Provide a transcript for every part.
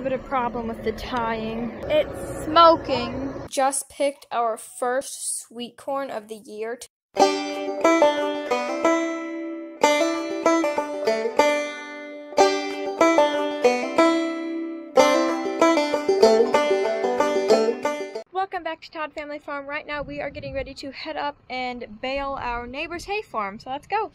little bit of problem with the tying. It's smoking. Just picked our first sweet corn of the year. Welcome back to Todd Family Farm. Right now we are getting ready to head up and bale our neighbor's hay farm. So let's go.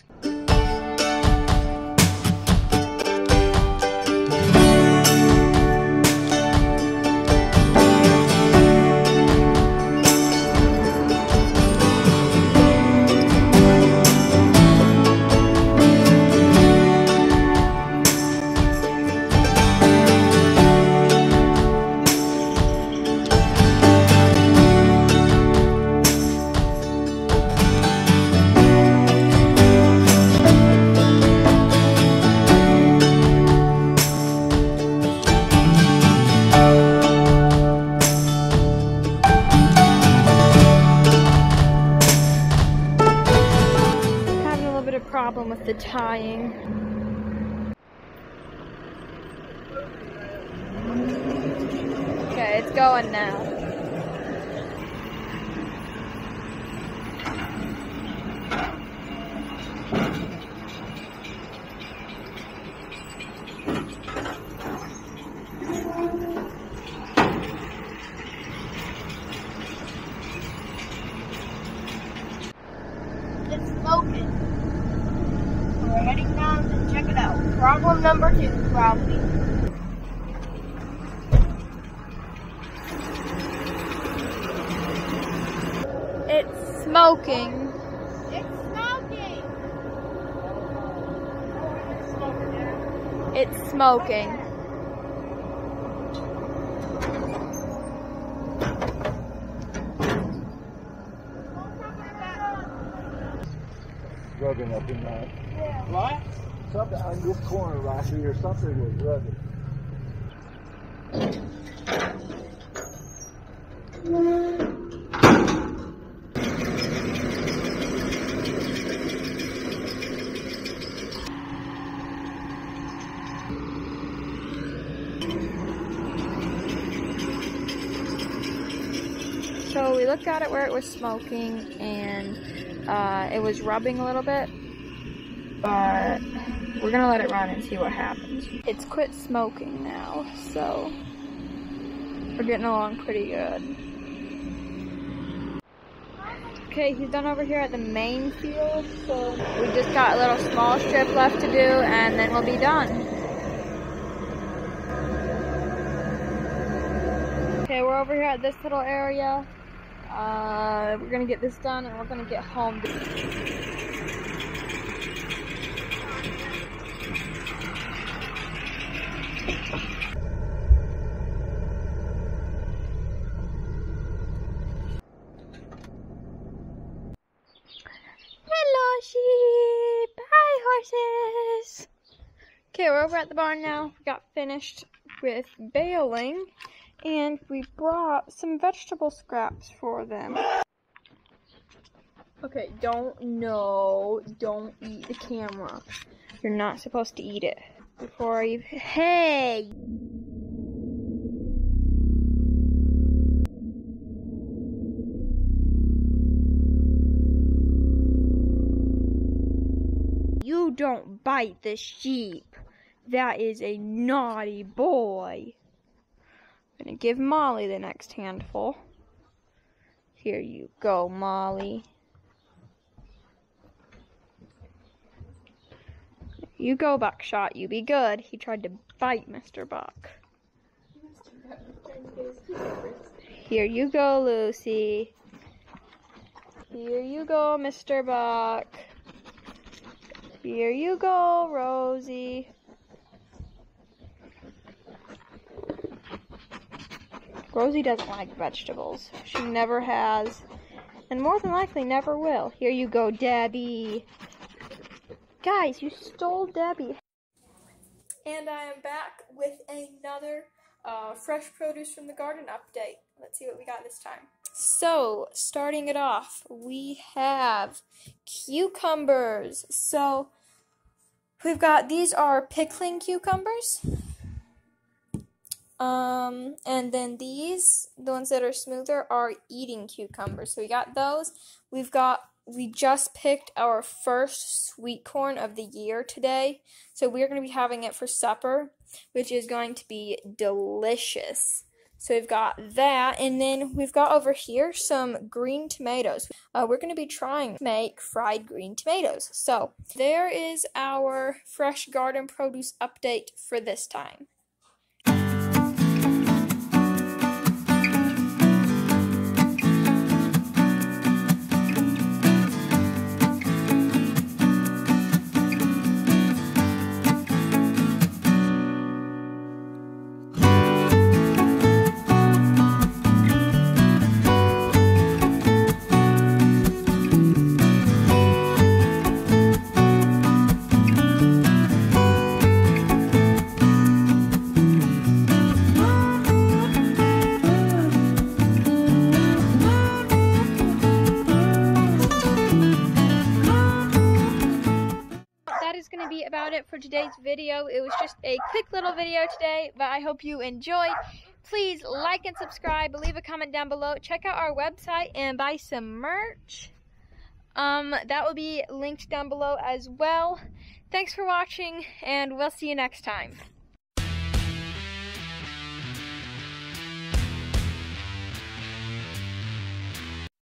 Tying. Okay, it's going now. It's smoking. We're heading down to check it out. Problem number two, probably. It's smoking. It's smoking. It's smoking. Rubbing up in that. What? Something on this corner right here, something was rubbing. So we looked at it where it was smoking and uh, it was rubbing a little bit. But we're gonna let it run and see what happens. It's quit smoking now, so we're getting along pretty good. Okay, he's done over here at the main field, so we just got a little small strip left to do and then we'll be done. Okay, we're over here at this little area. Uh, Uh, we're gonna get this done and we're gonna get home. Hello, sheep. Hi, horses. Okay, we're over at the barn now. We got finished with baling and we brought some vegetable scraps for them. Okay, don't, no, don't eat the camera. You're not supposed to eat it. Before I, hey! You don't bite the sheep. That is a naughty boy. I'm gonna give Molly the next handful. Here you go, Molly. You go, Buckshot. You be good. He tried to bite Mr. Buck. Here you go, Lucy. Here you go, Mr. Buck. Here you go, Rosie. Rosie doesn't like vegetables. She never has. And more than likely never will. Here you go, Debbie. Guys, you stole Debbie. And I am back with another uh, fresh produce from the garden update. Let's see what we got this time. So, starting it off, we have cucumbers. So, we've got these are pickling cucumbers. Um, and then these, the ones that are smoother, are eating cucumbers. So we got those. We've got, we just picked our first sweet corn of the year today. So we're going to be having it for supper, which is going to be delicious. So we've got that, and then we've got over here some green tomatoes. Uh, we're going to be trying to make fried green tomatoes. So there is our fresh garden produce update for this time. Going to be about it for today's video. It was just a quick little video today, but I hope you enjoyed. Please like and subscribe, leave a comment down below. Check out our website and buy some merch. Um, that will be linked down below as well. Thanks for watching, and we'll see you next time.